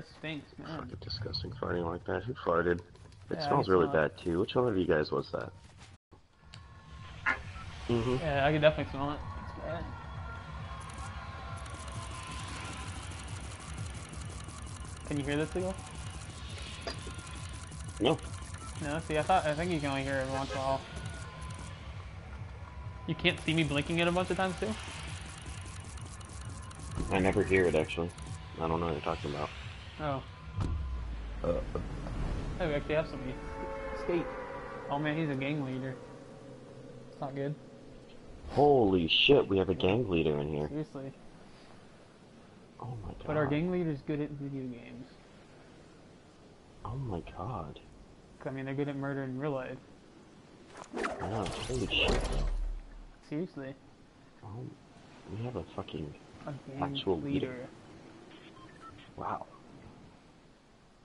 That stinks, man. Fucking disgusting farting like that. Who farted? It Yeah, smells really smell bad too. Which one of you guys was that? Mm-hmm. Yeah, I can definitely smell it. It's bad. Can you hear this, Eagle? No. No, see, I thought, I think you can only hear it every once in a while. You can't see me blinking it a bunch of times, too? I never hear it actually. I don't know what you're talking about. Oh. Uh, Hey, we actually have somebody. Skate. Oh man, he's a gang leader. It's not good. holy shit, we have a gang leader in here. Seriously. Oh my god. But our gang leader's good at video games. Oh my god. I mean, they're good at murder in real life. Wow, holy shit. Seriously. Oh, we have a fucking A gang Actual leader. leader. wow.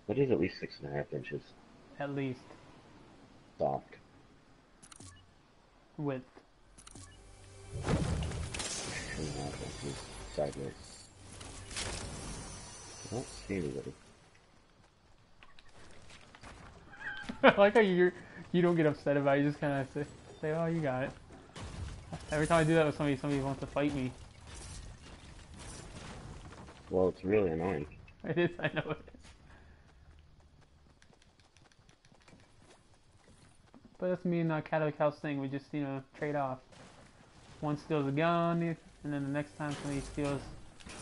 That is at least six and a half inches At least. soft. Width. Two and a half inches sideways. I don't see anybody. I like how you you don't get upset about it. You just kind of say, say, oh, you got it. Every time I do that with somebody, somebody wants to fight me. Well, it's really annoying. It is, I know it But that's me and uh, Catholic House thing. We just, you know, trade off. One steals a gun, and then the next time somebody steals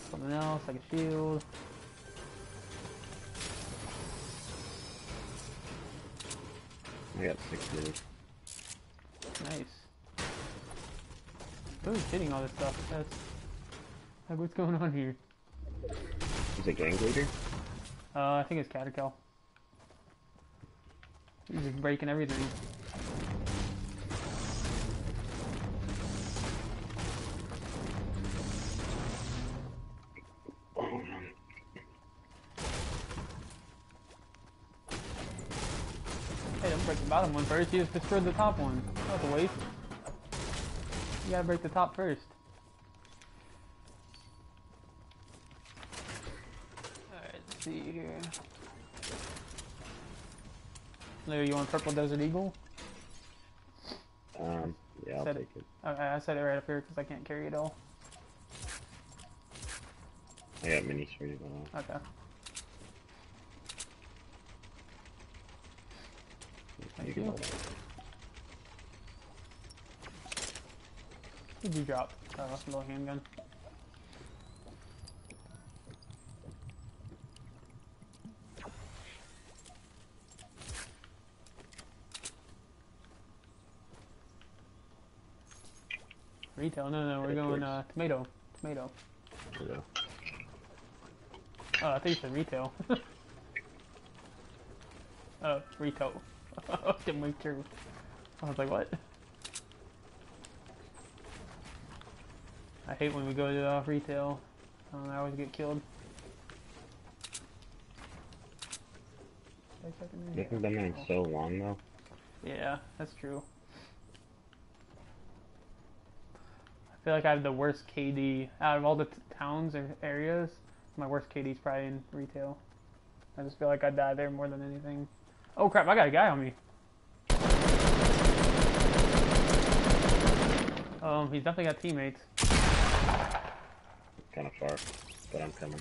something else, like a shield. I got six minutes. Nice. Who's hitting all this stuff? That's like what's going on here? He's a gang leader? Uh, I think it's Catacal. He's just breaking everything. Bottom one first. You just destroyed the top one. That was a waste. You gotta break the top first. Alright, let's see here. Lou, you want purple desert eagle? Um, yeah, I'll Said take it. Okay, I said it right up here because I can't carry it all. I got minis for you, but Okay. Uh, you Thank can you. hold. What did you drop? Oh, that's a little handgun. Retail? No, no, we're going uh, tomato. Tomato. There go. Oh, I think you said retail. oh, retail. Didn't make sure. I was like, what? I hate when we go to uh, retail. Um, I always get killed. Wait a second, You haven't been in so long, though. Yeah, that's true. I feel like I have the worst KD out of all the t- towns or areas. My worst KD is probably in retail. I just feel like I die there more than anything. Oh crap! I got a guy on me. Um, he's definitely got teammates. Kind of far, but I'm coming.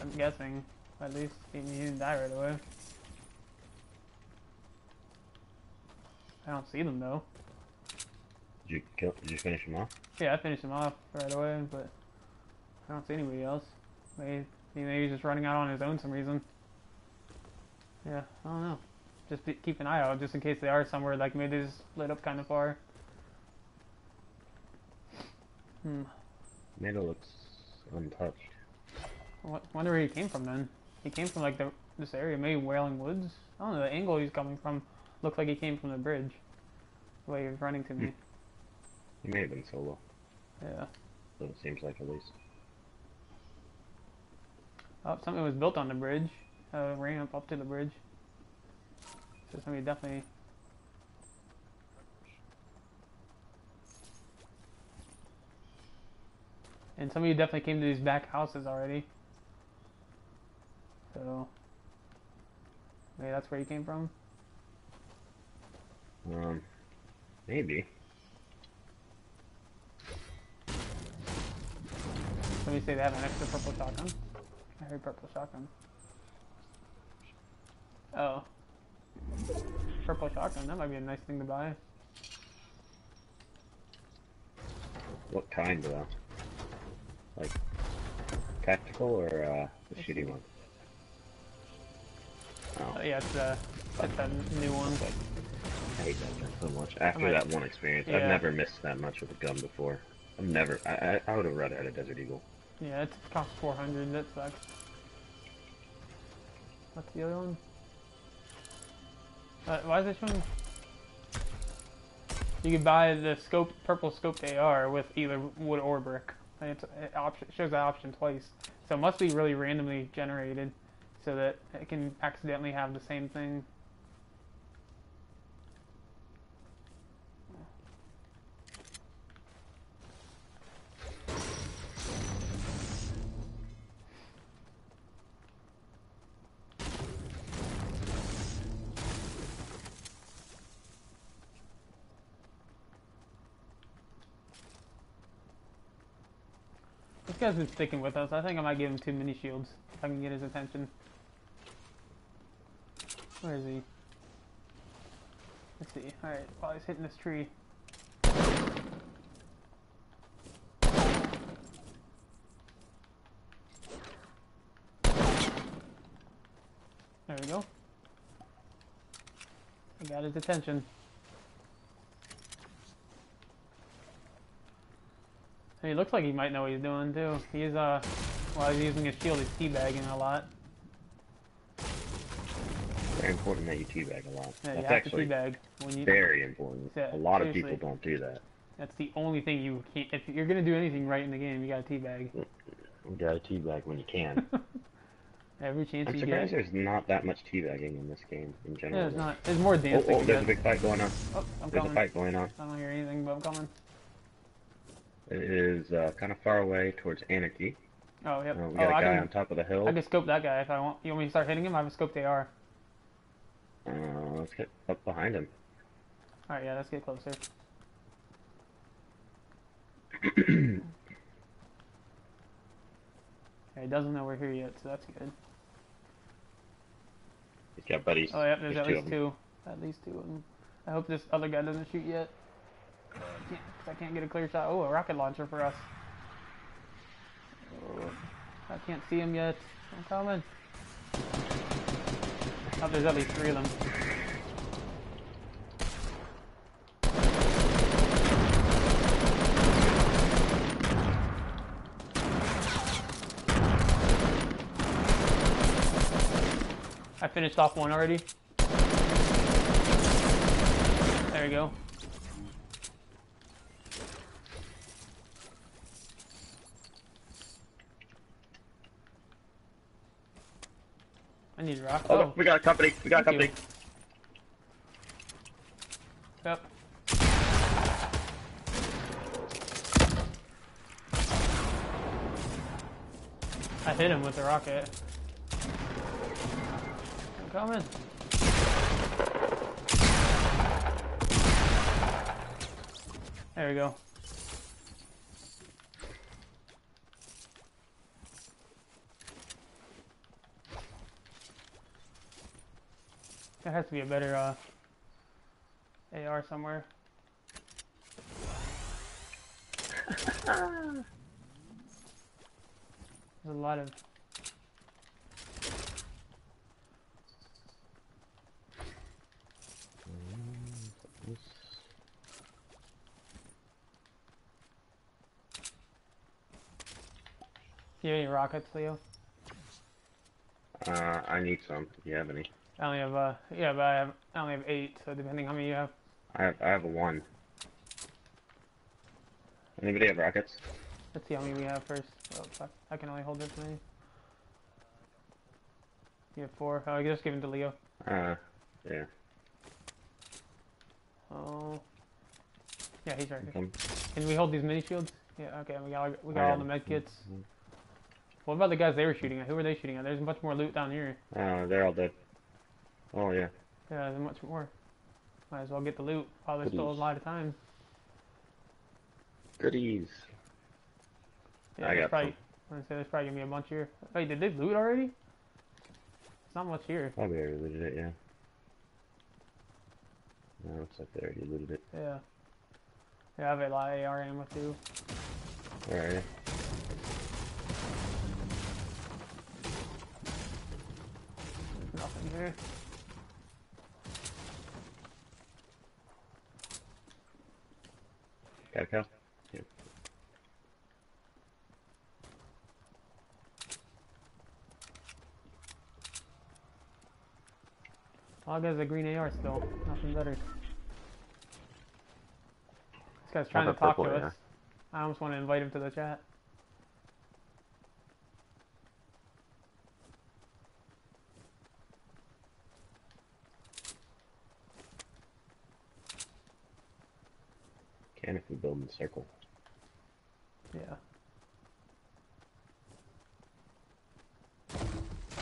I'm guessing. At least he, he didn't die right away. I don't see them though. Did you kill? Did you finish him off? Yeah, I finished him off right away, but I don't see anybody else. Maybe, maybe he's just running out on his own some reason. Yeah, I don't know. Just be, keep an eye out just in case they are somewhere like maybe they just lit up kind of far. Hmm. Meta looks untouched. What, wonder where he came from then. He came from like the this area, maybe Wailing Woods. I don't know. The angle he's coming from looks like he came from the bridge. The way he was running to me. He may have been solo. Yeah. So it seems like at least. Oh, something was built on the bridge. A ramp up to the bridge. So somebody definitely. And some of you definitely came to these back houses already. So So, maybe that's where you came from. Um, maybe. Let me say they have an extra purple shotgun. I heard purple shotgun. Oh. Purple shotgun, that might be a nice thing to buy. What kind though? Like tactical or uh, the shitty one? Oh, Uh, yeah, it's the it's a new one. I hate that gun so much. After might- that one experience, Yeah. I've never missed that much with a gun before. I've never. I I, I would have rather had a Desert Eagle. Yeah, it costs 400, that sucks. What's the other one? Uh, why is it showing? You can buy the scope, purple scoped AR with either wood or brick. It's, it option, shows that option twice. So it must be really randomly generated so that it can accidentally have the same thing. Guy's been sticking with us. I think I might give him two mini shields if I can get his attention. Where is he? Let's see. Alright, while he's hitting this tree. There we go. I got his attention. He looks like he might know what he's doing too. He's uh, while he's using his shield, he's teabagging a lot. Very important that you teabag a lot. Yeah, you That's have actually to teabag when you. very important. Yeah, a lot of people don't do that. That's the only thing you can't. If you're gonna do anything right in the game, you gotta teabag. You gotta teabag when you can. Every chance I'm you surprised there's not that much teabagging in this game in general. Yeah, it's not. There's more Oh, dancing. oh, there's a big fight going on. oh, I'm There's a fight going on. I don't hear anything, but I'm coming. It is uh, kind of far away towards Anarchy. Oh, yep. Uh, we oh, got a I guy can, on top of the hill. I can scope that guy if I want. You want me to start hitting him? I have a scoped AR. Uh, let's get up behind him. Alright, yeah, let's get closer. Okay, he doesn't know we're here yet, so that's good. He's got buddies. Oh, yep, there's, at two least of two. At least two of them. I hope this other guy doesn't shoot yet. I can't, I can't get a clear shot. Oh, a rocket launcher for us. Oh, I can't see him yet. I'm coming. Oh, there's at least three of them. I finished off one already. There we go. I need a rock. Oh, Oh, we got a company. We got a Thank you. company. yep. I hit him with the rocket. I'm coming. There we go. There has to be a better uh, AR somewhere. There's a lot of. Do you have any rockets, Leo? Uh, I need some. If you have any? I only have uh yeah, but I have I only have eight, so depending how many you have. I have. I have a one. Anybody have rockets? Let's see how many we have first. Oh fuck. I can only hold this many. You have four. Oh I just give them to Leo. Uh, yeah. Oh Yeah, he's right here. Can we hold these mini shields? Yeah, okay, we got we got all the am. med kits. Mhm. What about the guys they were shooting at? Who were they shooting at? There's much more loot down here. Oh, they're all dead. Oh yeah. Yeah, there's much more. Might as well get the loot while there's still a lot of time. Goodies. Yeah, I got probably, I'm say there's probably gonna be a bunch here. Wait, did they loot already? It's not much here. Probably already looted it, yeah. No, looks like they already looted it. Yeah. Yeah, I have a lot of AR ammo too. Alright. Nothing here. Got a cow? Yeah. Oh, All guys a green AR still. Nothing better. This guy's trying to talk to purple us. I almost want to invite him to the chat. Can if we build in a circle. Yeah.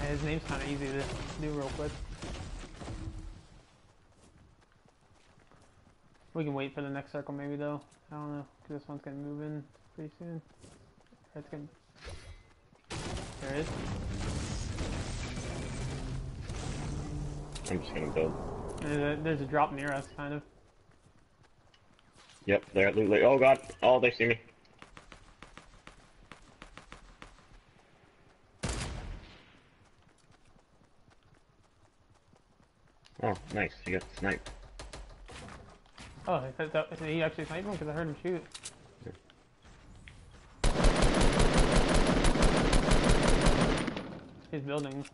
His name's kind of easy to do real quick. We can wait for the next circle maybe though. I don't know, 'cause this one's gonna move in pretty soon. It's gonna. There it is. I'm just gonna build. There's a, there's a drop near us, kind of. Yep, they're at loot. Oh god! Oh, they see me. Oh, nice. You got sniped. Oh, I thought that, he actually sniped him? Because I heard him shoot. He's building.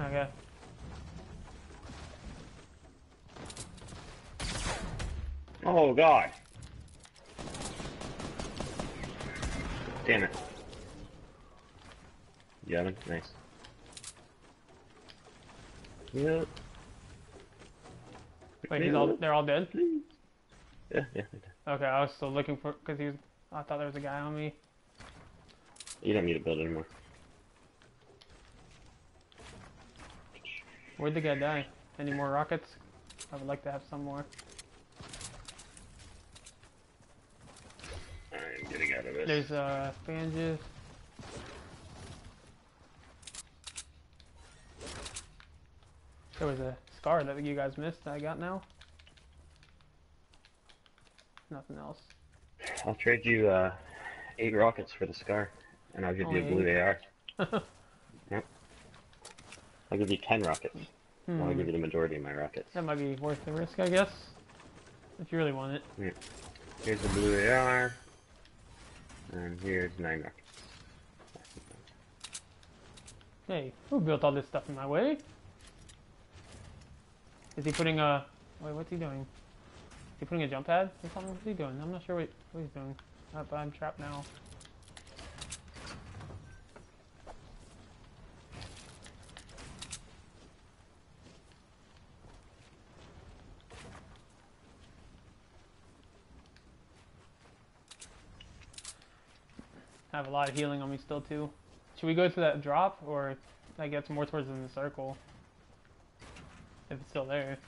Okay. Oh god! Damn it. You got him? Nice. Yep. Wait, he's all, they're all dead? Yeah, yeah. they did. Okay, I was still looking for, because he was, I thought there was a guy on me. You don't need to build anymore. Where'd the guy die? Any more rockets? I would like to have some more. I'm getting out of this. There's, uh, bandages. There was a scar that you guys missed that I got now. Nothing else. I'll trade you uh, eight rockets for the scar, and I'll give you a Only blue AR. Yep. I'll give you ten rockets. I'll Hmm, give you the majority of my rockets. that might be worth the risk, I guess. If you really want it. Here's the blue AR, and here's nine. Hey, who built all this stuff in my way? Is he putting a... Wait, what's he doing? Is he putting a jump pad or something? What's he doing? I'm not sure what, what he's doing. Uh, but I'm trapped now. Have a lot of healing on me still too. Should we go to that drop or I guess more towards in the circle? If it's still there.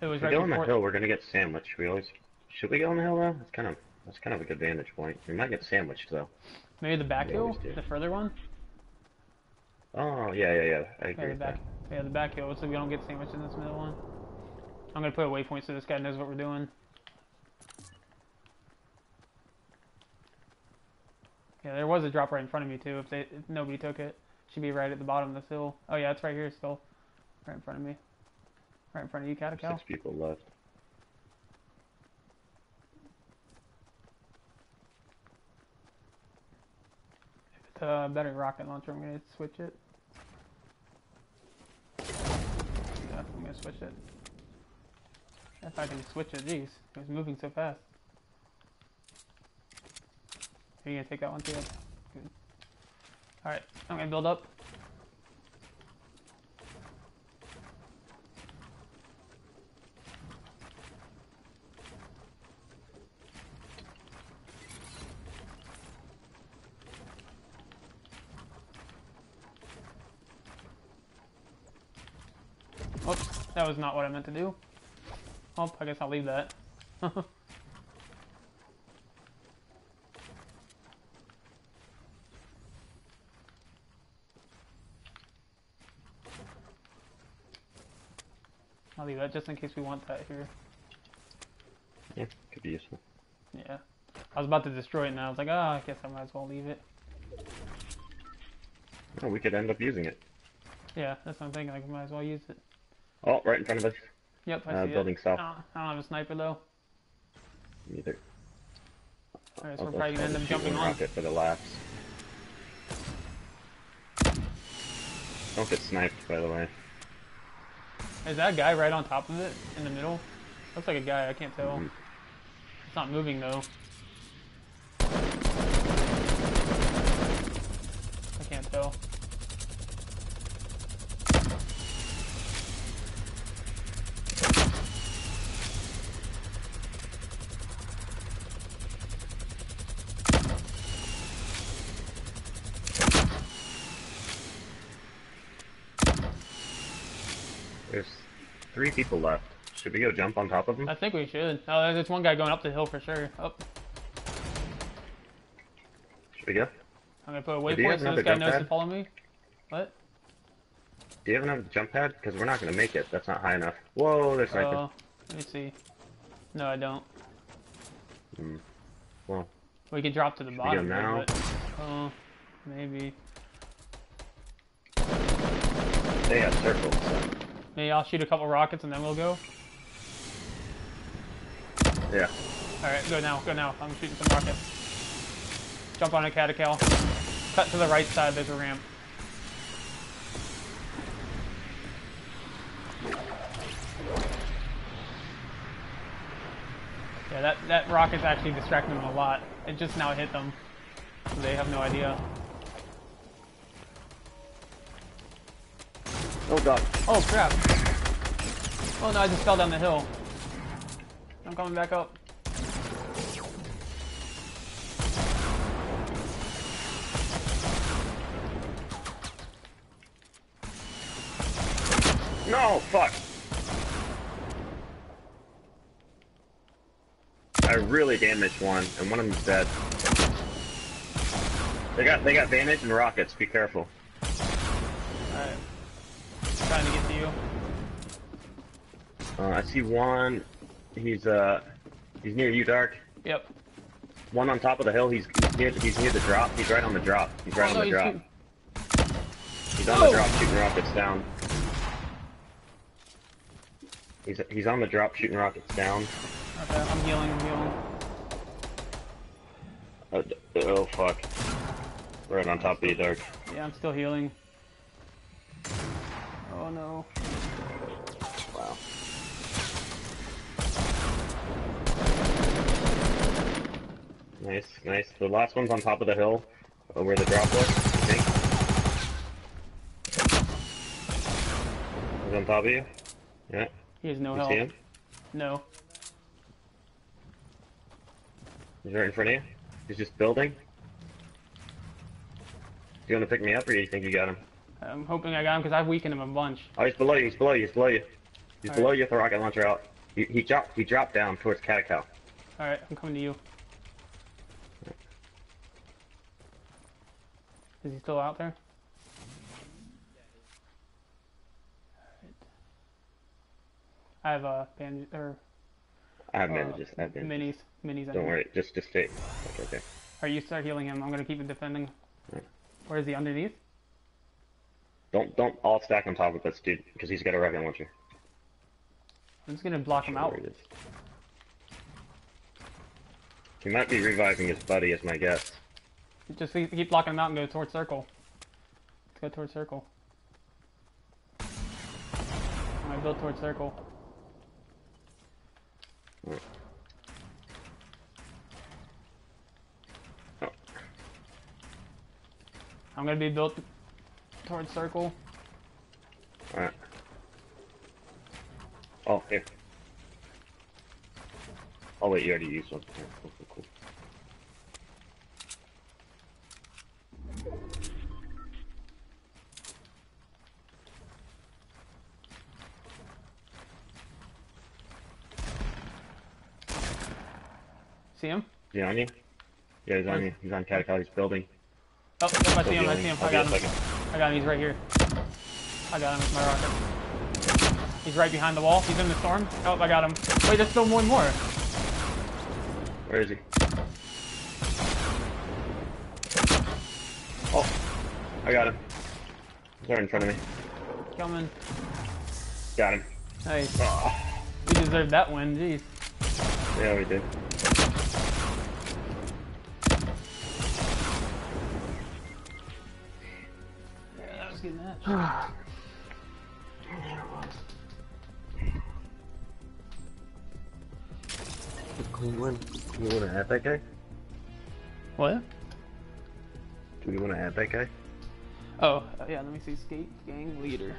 It was If we right go on the hill, we're gonna get sandwiched. We always should we go on the hill though? That's kind of that's kind of a good vantage point. We might get sandwiched though. Maybe the back We hill, the further one. Oh yeah yeah yeah. I Yeah, agree the with back. that. Yeah, the back hill, so we don't get sandwiched in this middle one. I'm gonna put a waypoint so this guy knows what we're doing. Yeah, there was a drop right in front of me too. If they if nobody took it, should be right at the bottom of this hill. Oh yeah, it's right here still, right in front of me, right in front of you, Catacal. Six people left. If It's a better rocket launcher. I'm gonna switch it. Yeah, I'm gonna switch it. If I can switch it, jeez. it's moving so fast. Are you gonna take that one too? Good. Alright, I'm gonna build up. Oops, that was not what I meant to do. Oh, I guess I'll leave that. I'll leave that just in case we want that here. Yeah, could be useful. Yeah. I was about to destroy it and I was like, oh, I guess I might as well leave it. Oh, we could end up using it. Yeah, that's what I'm thinking. I might as well use it. Oh, right in front of us. Yep, I Uh, see building it. south. I don't, I don't have a sniper though. Neither. Alright, so I'll- we're probably gonna end up jumping on. rocket for the laughs. Don't get sniped, by the way. Is that guy right on top of it in the middle? Looks like a guy. I can't tell. Mhm. It's not moving though. I can't tell. There's three people left. Should we go jump on top of them? I think we should. Oh, there's one guy going up the hill for sure. Oh, Should we go? I'm gonna put a waypoint so this guy knows to pad? follow me. What? Do you have another jump pad? Because we're not going to make it. That's not high enough. Whoa, they're sniping. Uh, let me see. No, I don't. Hmm. Well, We could drop to the we bottom. now? Oh, maybe. they have circles. So. Maybe I'll shoot a couple rockets and then we'll go. Yeah. Alright, go now, go now. I'm shooting some rockets. Jump on a catacal. Cut to the right side, there's a ramp. Yeah, that, that rocket's actually distracting them a lot. It just now hit them. So they have no idea. Oh god. Oh crap! Oh no, I just fell down the hill. I'm coming back up. No, fuck. I really damaged one, and one of them's dead. They got they got bandage and rockets. Be careful. See one. He's uh he's near you, Dark. Yep. One on top of the hill. He's, he's near he's near the drop. He's right on the drop. He's right Oh, on the he's drop. shooting- He's on Oh! the drop shooting rockets down. He's he's on the drop shooting rockets down. Okay, I'm healing, I'm healing. Uh, oh fuck. Right on top of you, Dark. Yeah, I'm still healing. Oh no. Nice, nice. The last one's on top of the hill, uh, where the drop was, I think. He's on top of you? Yeah. He has no You health. No. He's right in front of you? He's just building? Do you want to pick me up, or do you think you got him? I'm hoping I got him because I've weakened him a bunch. Oh, he's below you, he's below you, he's below you. He's All below right. you with the rocket launcher out. He, he dropped he dropped down towards Catacal. Alright, I'm coming to you. Is he still out there? I have a bandage or I have uh, bandages, I have bandages. minis. Minis. Don't worry, just just stay. Okay, okay. Alright, you start healing him. I'm gonna keep it defending. Alright. Where is he underneath? Don't don't all stack on top of this dude because he's got a rocket launcher. I'm just gonna block him Sure out. he. He might be reviving his buddy, is my guess. Just keep blocking him out and go towards circle. Let's go towards circle. I'm gonna build towards circle. I'm gonna be built towards circle. alright. Oh, here. Oh wait, you already used one. Cool, cool, cool. See him? Is he on you? Yeah, he's on you. He's on Catacally's building. Oh, yep, I see him. I I'll see him. I'll I got him. second. I got him. He's right here. I got him with my rocket. He's right behind the wall. He's in the storm. Oh, I got him. Wait, there's still one more. Where is he? Oh, I got him. He's right in front of me. Coming. Got him. Nice. Ah, We deserved that win. Jeez. yeah, we did. Yeah, that was a good match. Clean win. Do we want to add that guy? What? Do we want to add that guy? Oh, yeah. Let me see. Skate gang leader.